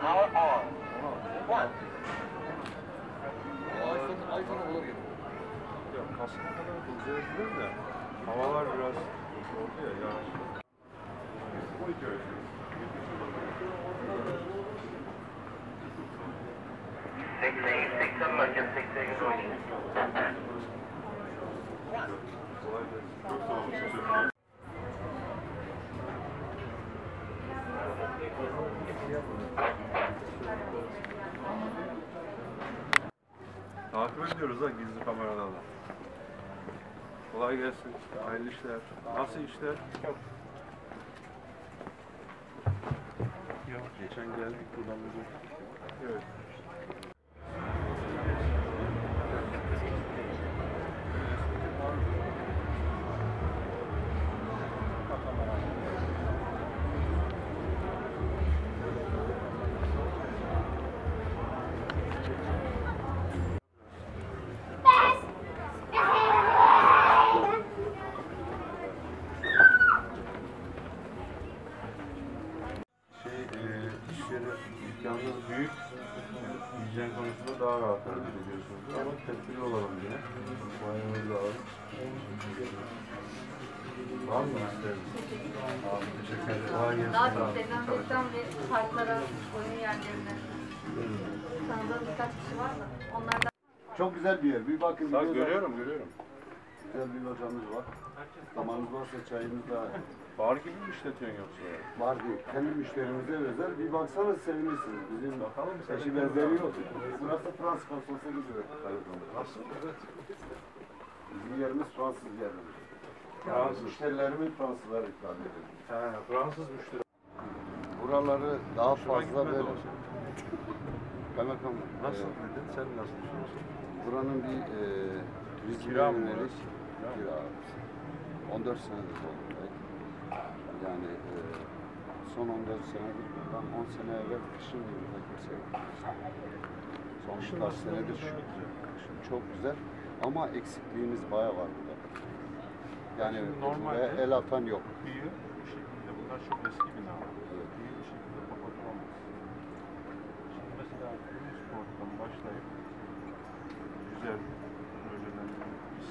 Power on. One. iPhone, iPhone olur gibi. Ya kasma kadar becerebilir de havalar biraz oldu ya yağış. Six eight six Takip ediyoruz ha gizli kameradan da. Kolay gelsin. Hayırlı işler. Nasıl işler? Yok. Geçen geldik buradan. Evet. İş yeri dükkanınız büyük. Hijyen konusunda daha rahat hareket ediyorsunuz. Ama tedbirli olalım yine. Mayonez lazım. Var mı isteriniz? Abi teşekkür ederim. Kolay gelsin. Daha çok dezenfektan ve parklara, oyun yerlerine. Tanıdığım birkaç kişi var da onlardan Çok güzel bir yer. Bir bakın. Bak görüyorum görüyorum. Güzel bir hocamız var. Zamanınız varsa çayımız da Bar gibi mi işletiyorsun yoksa? var değil. Kendi müşterimize özel. Bir baksanız sevinirsiniz. Bizim Bakalım mı? eşi benzeri yok. Burası Fransız konsolosluğu gibi. Nasıl? Bizim yerimiz Fransız yerimiz. Fransız. Müşterilerimiz Fransızlar ikram ediyor. He, Fransız müşteri. Buraları daha Hoşuma fazla gitmedi böyle... o senin. Kaymakam, Nasıl dedin? Sen nasıl düşünüyorsun? buranın bir e, Kira mı yönelik burası? Kira. 14 senedir oldu. Yani e, son 14 senedir buradan 10 sene evvel kışın yılında kimse yok. Son birkaç senedir şu, kışın çok güzel ama eksikliğimiz bayağı var burada. Yani normalde- el atan yok. Kıyı bu şekilde. Bunlar çok eski binalar. Kıyı bu şekilde kapatılamaz. Şimdi mesela Sport'tan başlayıp güzel önceden bir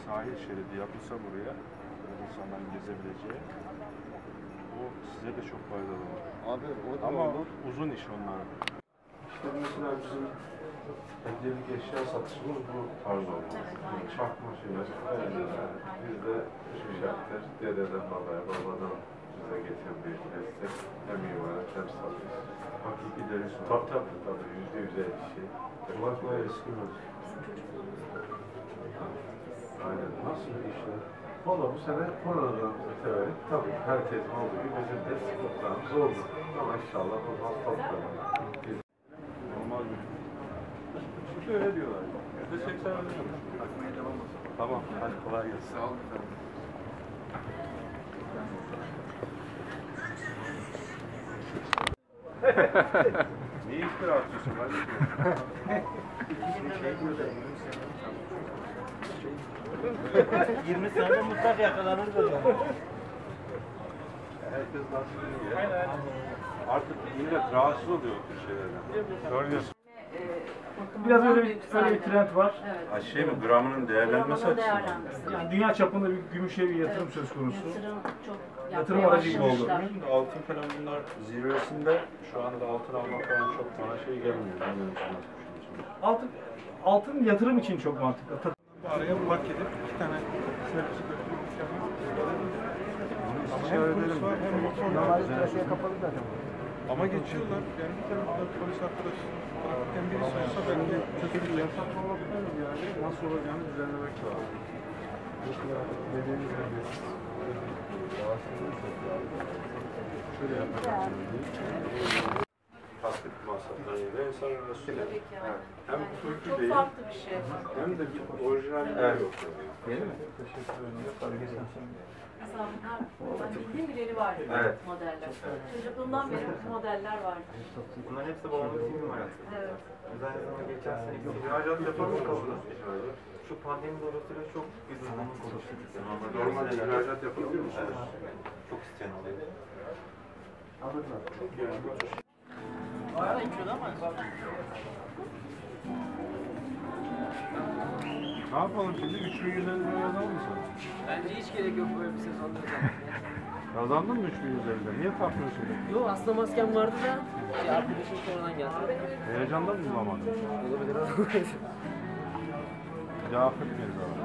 sahil şeridi yapılsa buraya insanların gezebileceği bu size de çok faydalı olur. Abi o da Ama olur. uzun iş onlar. İşte mesela bizim hediyelik eşya satışımız bu tarz olmalı. Çakma şeyler. Biz de şu şartlar dededen babaya, babadan bize getirdiği destek hem imalat hem satış. Hakiki deri su. Tabii tabii tabii yüzde yüz şey. Kulaklığa eskimez. Aynen. Nasıl işler? Valla bu sene koronadan mütevellit tabii herkesin olduğu gibi bizim de sıkıntılarımız oldu. Ama inşallah bu hastalıkların Normal bir. Çünkü öyle diyorlar. Yüzde seksen ölüyormuş. Tamam. Hadi kolay gelsin. Sağ olun. Niye iftira atıyorsun kardeşim? 20 sene mutlak yakalanır böyle. Herkes nasıl biliyor. Artık millet rahatsız oluyor bu şeylerden. Görüyorsun. Biraz öyle bir, öyle bir trend var. evet. Ha şey mi gramının değerlenmesi açısından. değerlenmesi. Yani dünya çapında bir gümüşe bir yatırım Evet. söz konusu. Yatırım çok Yatırım aracı gibi oldu. da altın falan bunlar zirvesinde şu anda altın almak falan çok bana şey gelmiyor. Altın, altın yatırım için çok mantıklı. Araya park edip iki tane servis götürüp İstişare edelim. Normalde trafiğe kapalı zaten. Ama geçiyorlar. Yani bir tarafta polis arkadaş trafikten biri saysa belki çözülecek. Yasak yani nasıl olacağını düzenlemek lazım. Dediğimiz gibi. Şöyle yapacağım arasıyla. Tabii ki yani. Hem Yani Türk'ü çok değil, farklı bir şey. hem de bir orijinallikler yok. Yeni mi? Teşekkür ederim. Mesela bunlar ben bildiğim bileli vardı Evet. modeller. Çocukluğumdan beri bu modeller vardı. Bunların hepsi babamın film hayatı. Evet. Biz aynı zamanda geçen sene ihracat yapar mı kaldınız? Şu pandemi dolayısıyla çok biz zamanımız konuştuk. Normal ihracat yapabiliyor musunuz? Çok isteyen oluyor. Çok Ne yapalım şimdi? 3150 lira yazalım mı sana? Bence hiç gerek yok böyle bir sezonda. Kazandın mı 3150 Niye takmıyorsun? Yo aslında maskem vardı da bir arkadaşım sonradan geldi. Heyecandan mı bulamadın? Olabilir olabilir. Cafet mezarı.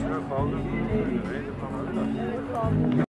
Sıra kaldırdım. Neydi falan.